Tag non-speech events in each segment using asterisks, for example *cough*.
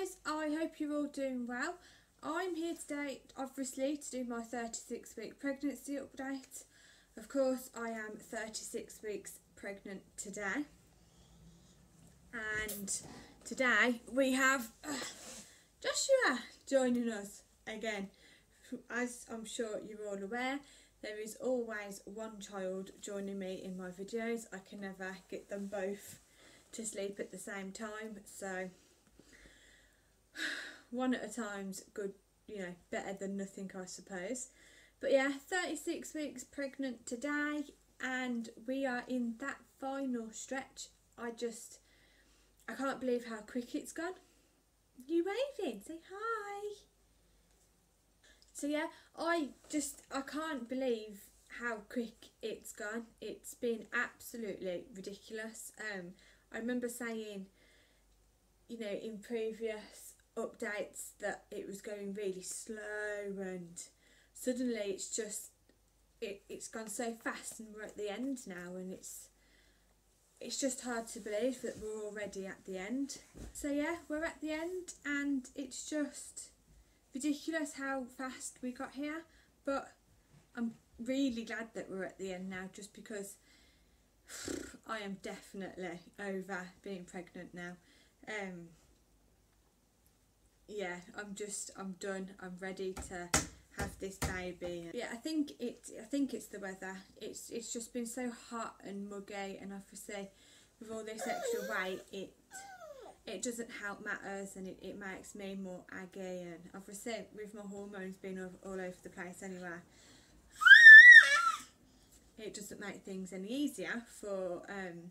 guys, I hope you're all doing well. I'm here today, obviously, to do my 36 week pregnancy update. Of course, I am 36 weeks pregnant today. And today we have uh, Joshua joining us again. As I'm sure you're all aware, there is always one child joining me in my videos. I can never get them both to sleep at the same time, so one at a time's good, you know, better than nothing, I suppose. But yeah, 36 weeks pregnant today, and we are in that final stretch. I just, I can't believe how quick it's gone. You waving? Say hi. So yeah, I just, I can't believe how quick it's gone. It's been absolutely ridiculous. Um, I remember saying, you know, in previous updates that it was going really slow and suddenly it's just it, it's gone so fast and we're at the end now and it's it's just hard to believe that we're already at the end. So yeah we're at the end and it's just ridiculous how fast we got here but I'm really glad that we're at the end now just because *sighs* I am definitely over being pregnant now. Um yeah, I'm just I'm done. I'm ready to have this baby. Yeah, I think it. I think it's the weather. It's it's just been so hot and muggy, and obviously with all this extra weight, it it doesn't help matters, and it, it makes me more aggy, and obviously with my hormones being all, all over the place anyway. It doesn't make things any easier for um,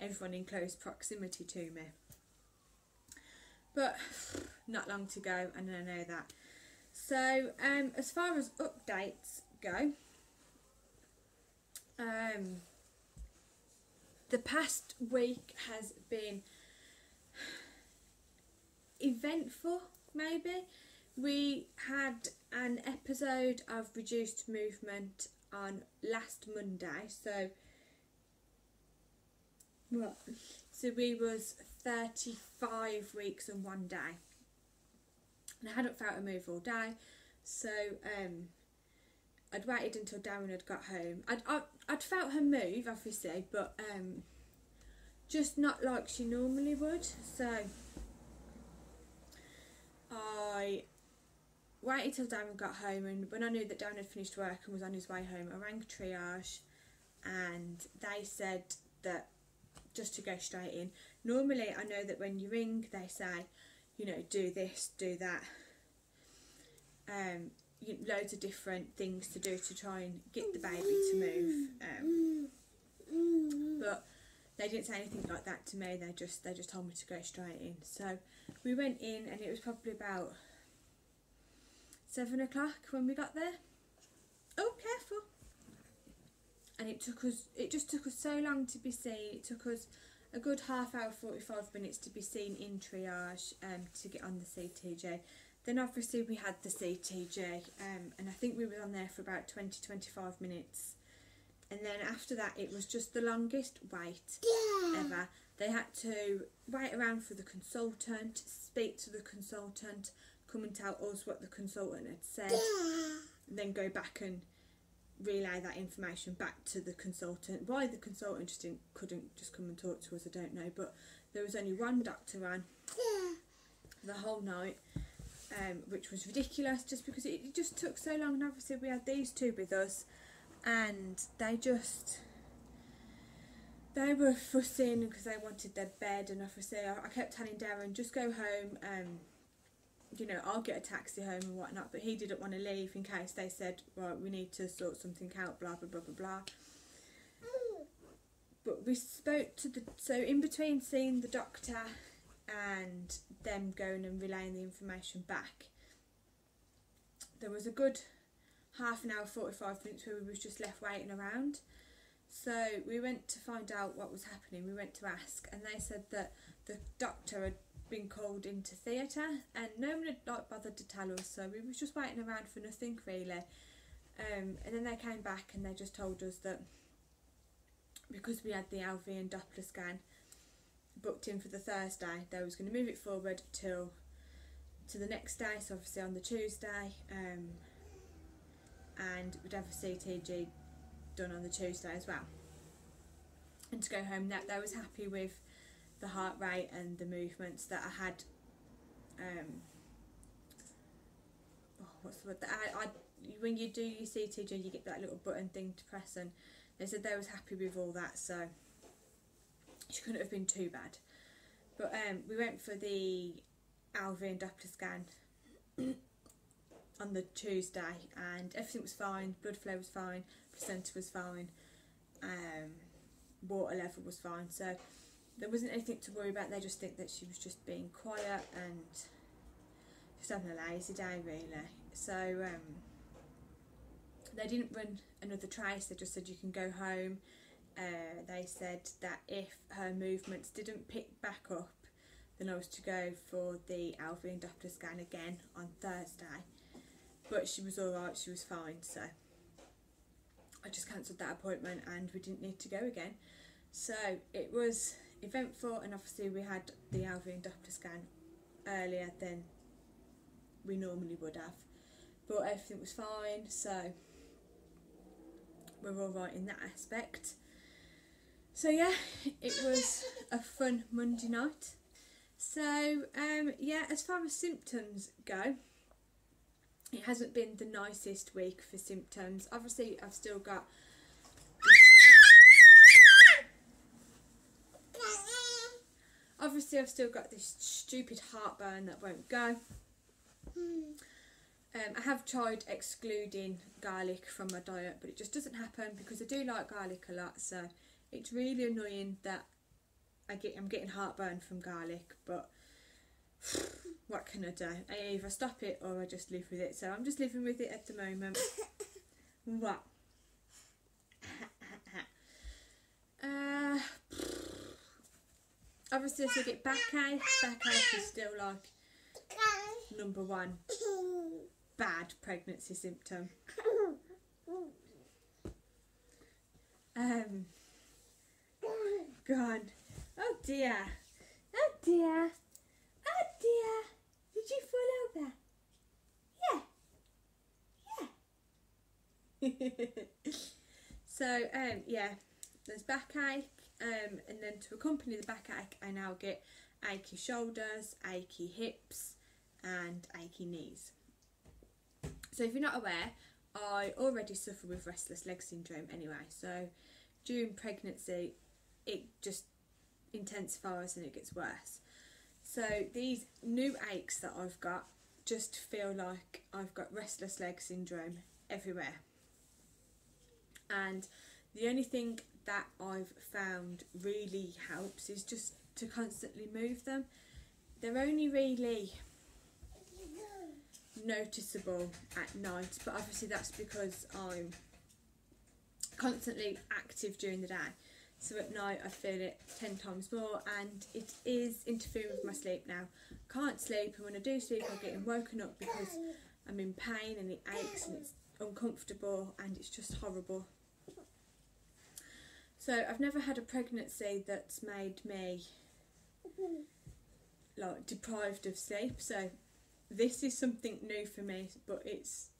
everyone in close proximity to me. But not long to go, and I know that. So, um, as far as updates go, um, the past week has been eventful, maybe. We had an episode of Reduced Movement on last Monday, so? So we was 35 weeks and one day. And I hadn't felt a move all day, so um, I'd waited until Darren had got home. I'd, I'd, I'd felt her move, obviously, but um, just not like she normally would. So I waited till Darren got home, and when I knew that Darren had finished work and was on his way home, I rang triage, and they said that just to go straight in. Normally, I know that when you ring, they say, you know, do this, do that. Um, you, loads of different things to do to try and get the baby to move. Um, but they didn't say anything like that to me. They just they just told me to go straight in. So we went in, and it was probably about seven o'clock when we got there. Oh, careful! And it took us. It just took us so long to be seen. It took us a good half hour, 45 minutes to be seen in triage um, to get on the CTG. Then obviously we had the CTG um, and I think we were on there for about 20-25 minutes. And then after that it was just the longest wait yeah. ever. They had to wait around for the consultant, speak to the consultant, come and tell us what the consultant had said, yeah. then go back and relay that information back to the consultant. Why the consultant just didn't, couldn't just come and talk to us, I don't know. But there was only one doctor on the whole night, um, which was ridiculous just because it, it just took so long. And obviously, we had these two with us, and they just. They were fussing because they wanted their bed, and obviously I, I kept telling Darren, just go home. Um, you know, I'll get a taxi home and whatnot, but he didn't want to leave in case they said, right, we need to sort something out, blah, blah, blah, blah, blah. But we spoke to the, so in between seeing the doctor and them going and relaying the information back, there was a good half an hour, 45 minutes where we was just left waiting around. So we went to find out what was happening. We went to ask, and they said that the doctor had been called into theatre and no one had not bothered to tell us so we was just waiting around for nothing really um, and then they came back and they just told us that because we had the LV and Doppler scan booked in for the Thursday they was going to move it forward till to the next day, so obviously on the Tuesday, um, and we'd have a CTG done on the Tuesday as well. And to go home, that they was happy with the heart rate and the movements that I had. Um, oh, what's the word? That I, I, when you do your CTG, you get that little button thing to press, and they said they was happy with all that, so she couldn't have been too bad. But um, we went for the LV and Doppler scan on the Tuesday, and everything was fine. Blood flow was fine, placenta was fine, um, water level was fine. So there wasn't anything to worry about. They just think that she was just being quiet and just having a lazy day, really. So um, they didn't run another trace. They just said you can go home. Uh, they said that if her movements didn't pick back up, then I was to go for the LV and Doppler scan again on Thursday. But she was alright, she was fine, so I just cancelled that appointment and we didn't need to go again. So it was eventful, and obviously we had the LV and Doppler scan earlier than we normally would have. But everything was fine, so we're alright in that aspect. So yeah, it was a fun Monday night. So um, yeah, as far as symptoms go, it hasn't been the nicest week for symptoms. Obviously, I've still got. Obviously, I've still got this stupid heartburn that won't go. Um, I have tried excluding garlic from my diet, but it just doesn't happen because I do like garlic a lot. So it's really annoying that I get I'm getting heartburn from garlic, but *sighs* what can I do? I either stop it or I just live with it. So I'm just living with it at the moment. *coughs* what? *coughs* uh, obviously, if I get backache, backache is still like number one bad pregnancy symptom. Um, gone. Oh dear. Oh dear. Oh dear. Did you fall over? Yeah. Yeah. *laughs* so um yeah, there's backache. Um and then to accompany the backache I now get achy shoulders, achy hips and achy knees. So if you're not aware, I already suffer with restless leg syndrome anyway. So during pregnancy it just intensifies and it gets worse. So these new aches that I've got just feel like I've got restless leg syndrome everywhere. And the only thing that I've found really helps is just to constantly move them. They're only really noticeable at night, but obviously that's because I'm constantly active during the day. So at night I feel it 10 times more and it is interfering with my sleep now. Can't sleep and when I do sleep I'm getting woken up because I'm in pain and it aches and it's uncomfortable and it's just horrible. So I've never had a pregnancy that's made me like deprived of sleep. So this is something new for me, but it's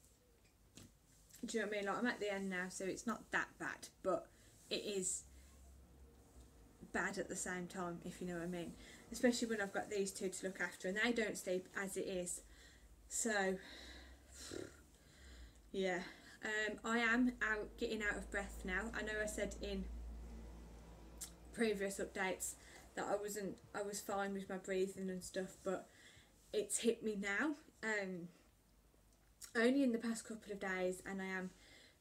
do you know what I mean? Like I'm at the end now, so it's not that bad, but it is bad at the same time, if you know what I mean. Especially when I've got these two to look after, and they don't sleep as it is. So, yeah, um, I am out getting out of breath now. I know I said in previous updates that I wasn't, I was fine with my breathing and stuff, but it's hit me now. Um, only in the past couple of days, and I am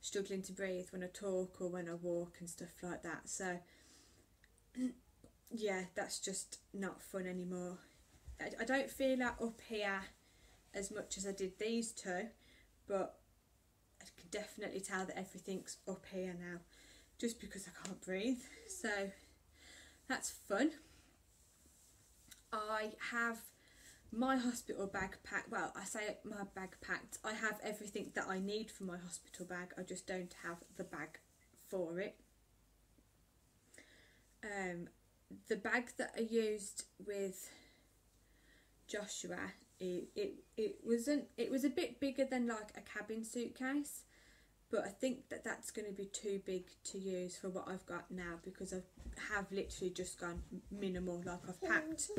struggling to breathe when I talk or when I walk and stuff like that. So, *clears throat* yeah, that's just not fun anymore. I, I don't feel that up here as much as I did these two, but I can definitely tell that everything's up here now just because I can't breathe. So, that's fun. I have my hospital bag packed. Well, I say my bag packed. I have everything that I need for my hospital bag. I just don't have the bag for it. Um, the bag that I used with Joshua it, it it wasn't it was a bit bigger than like a cabin suitcase but I think that that's going to be too big to use for what I've got now because I have literally just gone minimal like I've packed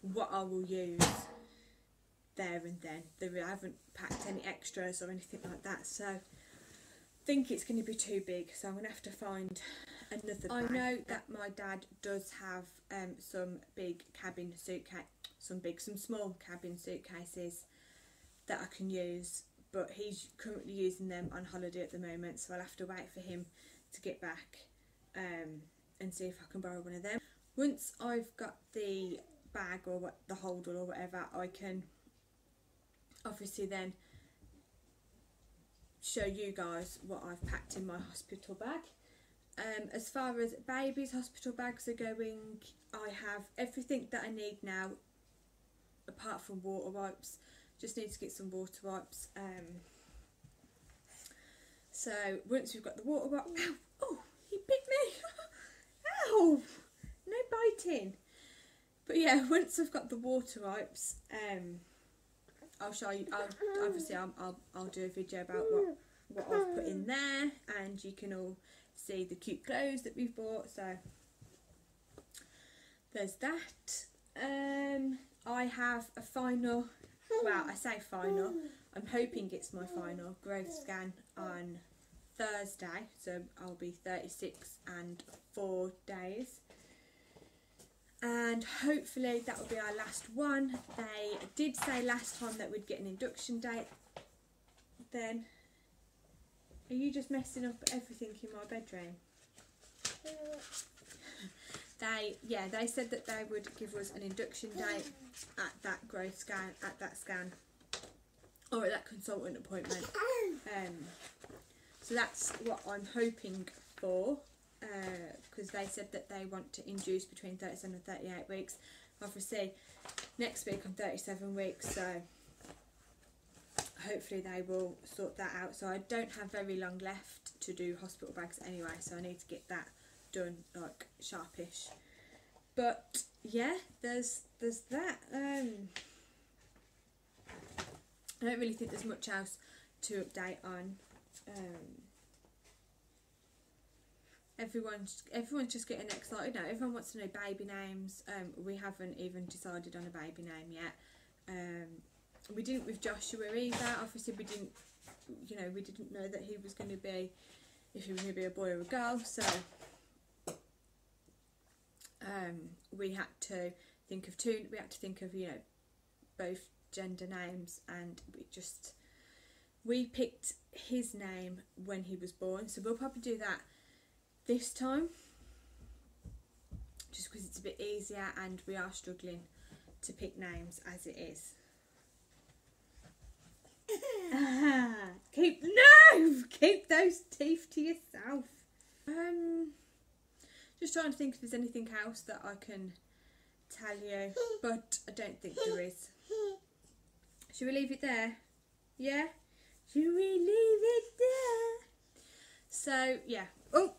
what I will use there and then. There I haven't packed any extras or anything like that so I think it's going to be too big. So I'm going to have to find another I know that my dad does have um, some big cabin suitcase some big some small cabin suitcases that I can use but he's currently using them on holiday at the moment, so I'll have to wait for him to get back um, and see if I can borrow one of them. Once I've got the bag or what, the holder or whatever, I can obviously then show you guys what I've packed in my hospital bag. Um, as far as babies' hospital bags are going, I have everything that I need now, apart from water wipes. Just need to get some water wipes. Um, so once we've got the water wipes, ow, oh, he bit me. *laughs* ow, no biting. But yeah, *laughs* once I've got the water wipes, um, I'll show you. I'll, obviously, I'll, I'll I'll do a video about what what I've put in there, and you can all see the cute clothes that we've bought. So there's that. Um, I have a final well, I say final. I'm hoping it's my final growth scan on Thursday, so I'll be 36 and four days. And hopefully that will be our last one. They did say last time that we'd get an induction date. Then, are you just messing up everything in my bedroom? Uh, they yeah they said that they would give us an induction date at that growth scan at that scan or at that consultant appointment. Um, so that's what I'm hoping for because uh, they said that they want to induce between 37 and 38 weeks. Obviously next week I'm 37 weeks so hopefully they will sort that out. So I don't have very long left to do hospital bags anyway so I need to get that done like sharpish. But yeah, there's there's that. Um, I don't really think there's much else to update on. Um, everyone's everyone's just getting excited now. Everyone wants to know baby names. Um, we haven't even decided on a baby name yet. Um, we didn't with Joshua either. Obviously, we didn't. You know, we didn't know that he was going to be if he was going to be a boy or a girl. So um, we had to think of two, we had to think of, you know, both gender names and we just, we picked his name when he was born. So we'll probably do that this time just because it's a bit easier and we are struggling to pick names as it is. *laughs* *laughs* keep no, keep those teeth to yourself. Um, just trying to think if there's anything else that I can tell you, but I don't think there is. Should we leave it there? Yeah? Should we leave it there? So, yeah. Oh!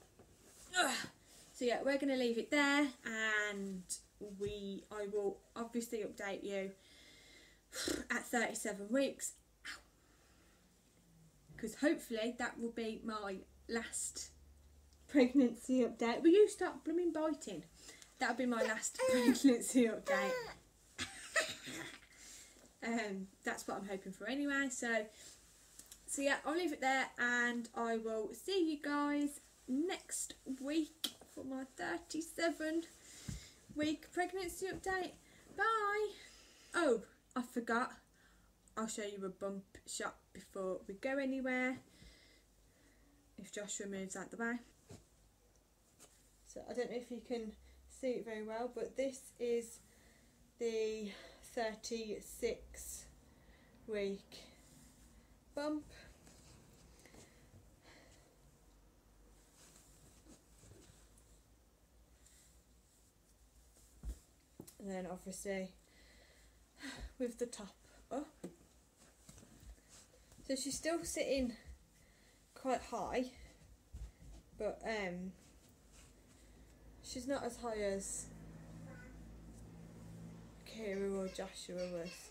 So, yeah, we're going to leave it there and we, I will obviously update you *sighs* at 37 weeks because hopefully that will be my last pregnancy update. Will you stop blooming biting? That'll be my last *laughs* pregnancy update. um, that's what I'm hoping for anyway. So, so yeah, I'll leave it there, and I will see you guys next week for my 37 week pregnancy update. Bye. Oh, I forgot. I'll show you a bump shot before we go anywhere. If Joshua moves out the way. So I don't know if you can see it very well, but this is the 36 week bump. And then obviously with the top up. So she's still sitting quite high, but um She's not as high as Kira or Joshua was.